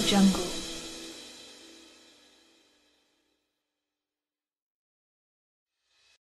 Jungle.